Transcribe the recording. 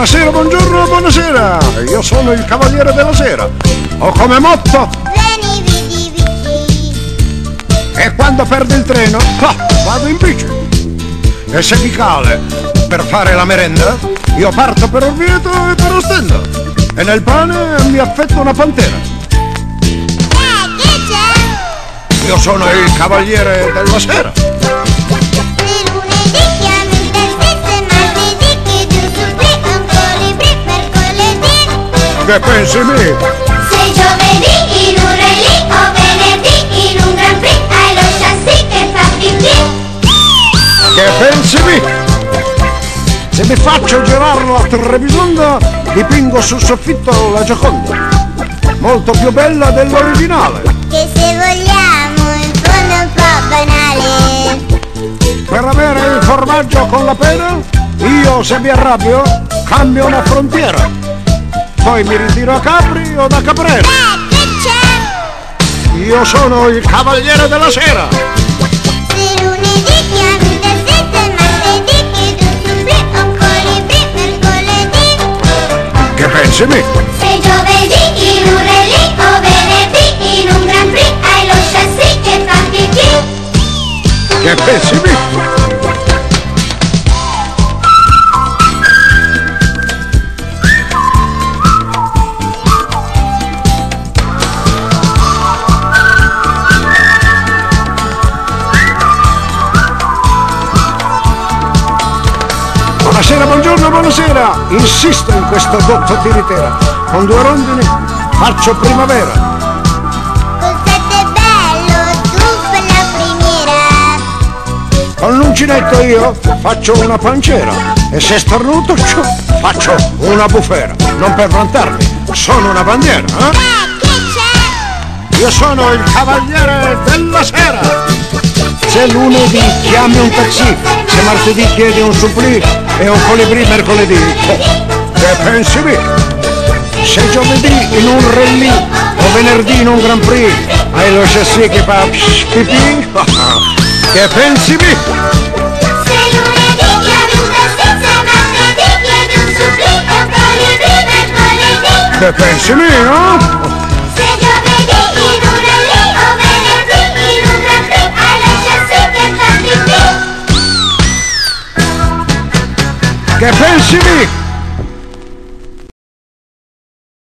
Buonasera, buongiorno, buonasera. Io sono il Cavaliere della Sera. Ho come motto Vieni, vidi, vici. e quando perdo il treno, ah, vado in bici. E se mi cale per fare la merenda, io parto per Orvieto e per Ostenda. E nel pane mi affetto una pantera. Eh, che c'è? Io sono il Cavaliere della Sera. Che pensi me? Se giovedì in un rally o venerdì in un Grand Prix hai lo chassis che fa pipì. Che pensi me? Se mi faccio girare la Trebisonda, dipingo sul soffitto la Gioconda. Molto più bella dell'originale. Che se vogliamo in fondo è un po' banale. Per avere il formaggio con la pera, io se mi arrabbio cambio una frontiera. Poi mi ritiro a Capri o da Caprera. Eh, che c'è? Io sono il Cavaliere della Sera. Se lunedì chiami il dentista e martedì chiedi un supplì, un colibrì, mercoledì. Che pensi me? Se giovedì Buonasera, buongiorno, buonasera. Insisto in questo dotto tiritera. Con due rondini faccio primavera. Cos'è bello tu per la primiera? Con l'uncinetto io faccio una pancera e se starnuto ciu, faccio una bufera. Non per vantarmi, sono una bandiera, eh? Eh, che c'è? Io sono il cavaliere della sera. Se lunedì chiami un taxi, se martedì chiedi un supplì e un colibrì mercoledì. Che pensi me? Se giovedì in un rally o venerdì in un Grand Prix hai lo chassis che fa pipì, che pensi me? Se lunedì chiami un fa pipì. Che pensi me?